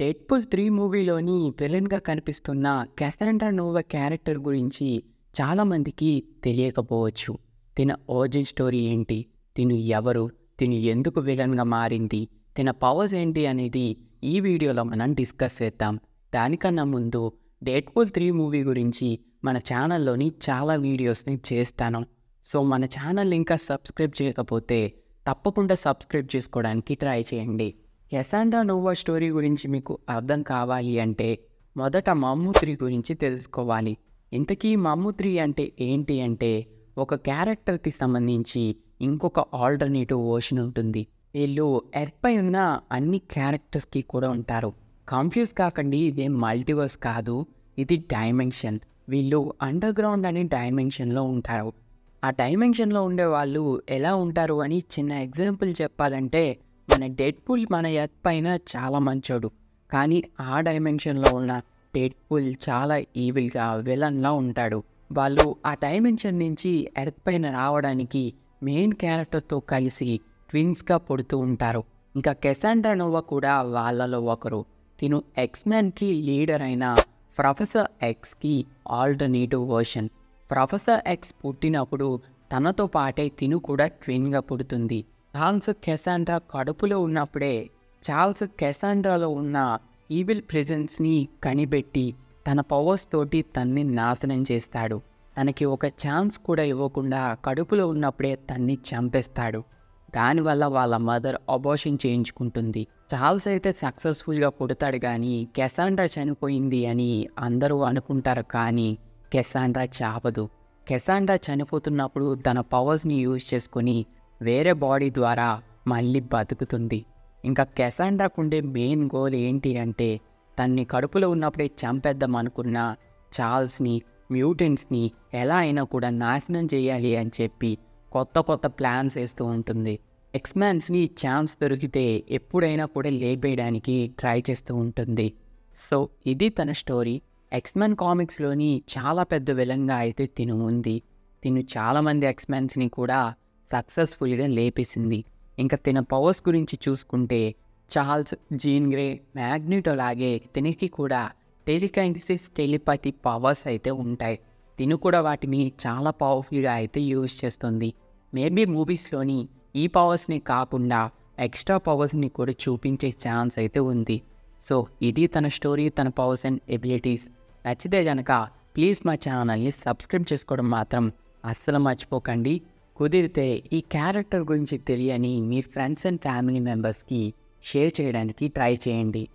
Deadpool three మూవీలోని విలన్గా కనిపిస్తున్న Cassandra Noah character గురించి చాలామందికి తెలియకపోవచ్చు. తిన ఓరిజిన్ స్టోరీ ఏంటి? తిను ఎవరు? తిను ఎందుకు విలన్గా మారింది? తిన పవర్స్ ఏంటి అనేది ఈ వీడియోలో మనం డిస్కస్ చేద్దాం. దానికన్నా ముందు డెడ్పుల్ త్రీ మూవీ గురించి మన ఛానల్లోని చాలా వీడియోస్ని చేస్తాను. సో మన ఛానల్ ఇంకా సబ్స్క్రైబ్ చేయకపోతే తప్పకుండా సబ్స్క్రైబ్ చేసుకోవడానికి ట్రై చేయండి. ఎసాండా నోవా స్టోరీ గురించి మీకు అర్థం కావాలి అంటే మొదట మమ్ముత్రి గురించి తెలుసుకోవాలి. ఇంతకీ మమ్ముత్రి అంటే ఏంటి అంటే ఒక క్యారెక్టర్కి సంబంధించి ఇంకొక ఆల్టర్నేటివ్ వర్షన్ ఉంటుంది. వీళ్ళు ఎర్పై ఉన్న అన్ని క్యారెక్టర్స్కి కూడా ఉంటారు. కన్ఫ్యూజ్ కాకండి ఇదేం మల్టివర్స్ కాదు ఇది డైమెన్షన్. వీళ్ళు అండర్ గ్రౌండ్ అనే డైమెన్షన్లో ఉంటారు. ఆ డైమెన్షన్లో ఉండే వాళ్ళు ఎలా ఉంటారు అని చిన్న ఎగ్జాంపుల్ చెప్పాలంటే మన డెడ్ పుల్ మన ఎత్ పైన చాలా మంచోడు. కానీ ఆ డైమెన్షన్లో ఉన్న డెడ్ పుల్ చాలా ఈవిల్గా విలన్లా ఉంటాడు. వాళ్ళు ఆ డైమెన్షన్ నుంచి ఎర్త్ పైన రావడానికి మెయిన్ క్యారెక్టర్తో కలిసి ట్విన్స్గా పుడుతూ ఉంటారు. ఇంకా కెసాండ్రా నోవా కూడా వాళ్ళలో ఒకరు. తిను ఎక్స్మెన్కి లీడర్ అయిన ప్రొఫెసర్ ఎక్స్కి ఆల్టర్నేటివ్ వర్షన్. ప్రొఫెసర్ ఎక్స్ పుట్టినప్పుడు తనతో పాటే తిను కూడా ట్విన్గా పుడుతుంది. చార్ల్స్ కెసాండ్రా కడుపులో ఉన్నప్పుడే చార్ల్స్ కెసాండ్రాలో ఉన్న ఈవిల్ ప్రెజెన్స్ని కనిపెట్టి తన పవర్స్ తోటి తన్ని నాశనం చేస్తాడు. తనకి ఒక ఛాన్స్ కూడా ఇవ్వకుండా కడుపులో ఉన్నప్పుడే తన్ని చంపేస్తాడు. దానివల్ల వాళ్ళ మదర్ అబోషన్ చేయించుకుంటుంది. చార్ల్స్ అయితే సక్సెస్ఫుల్గా పుడతాడు కానీ కెసాండ్రా చనిపోయింది అని అందరూ అనుకుంటారు కానీ కెసాండ్రా చావదు. కెసాండ్రా చనిపోతున్నప్పుడు తన పవర్స్ని యూజ్ చేసుకొని వేరే బాడీ ద్వారా మళ్ళీ బతుకుతుంది. ఇంకా కెసాండ్రాకు ఉండే మెయిన్ గోల్ ఏంటి అంటే తన్ని కడుపులో ఉన్నప్పుడే చంపేద్దాం అనుకున్న చార్ల్స్ని మ్యూటెంట్స్ని ఎలా అయినా కూడా నాశనం చేయాలి అని చెప్పి కొత్త కొత్త ప్లాన్స్ వేస్తూ ఉంటుంది. ఎక్స్మాన్స్ని ఛాన్స్ దొరికితే ఎప్పుడైనా కూడా లేపేయడానికి ట్రై చేస్తూ ఉంటుంది. సో ఇది తన స్టోరీ. ఎక్స్మెన్ కామిక్స్లోని చాలా పెద్ద విలన్గా అయితే తిను ఉంది. తిను చాలామంది ఎక్స్మెన్స్ని కూడా సక్సెస్ఫుల్గా లేపేసింది. ఇంకా తిన పవర్స్ గురించి చూసుకుంటే చార్ల్స్ జీన్ గ్రే మ్యాగ్నెటో లాగే తినికి కూడా టెలికైంటిసిస్ టెలిపతి పవర్స్ అయితే ఉంటాయి. తిను కూడా వాటిని చాలా పవర్ఫుల్గా అయితే యూజ్ చేస్తుంది. మేబీ మూవీస్లోని ఈ పవర్స్ని కాకుండా ఎక్స్ట్రా పవర్స్ని కూడా చూపించే ఛాన్స్ అయితే ఉంది. సో ఇది తన స్టోరీ తన పవర్స్ అండ్ ఎబిలిటీస్ నచ్చితే కనుక ప్లీజ్ మా ఛానల్ని సబ్స్క్రైబ్ చేసుకోవడం మాత్రం అస్సలు మర్చిపోకండి. కుదిరితే ఈ క్యారెక్టర్ గురించి తెలియని మీ ఫ్రెండ్స్ అండ్ ఫ్యామిలీ మెంబర్స్కి షేర్ చేయడానికి ట్రై చేయండి.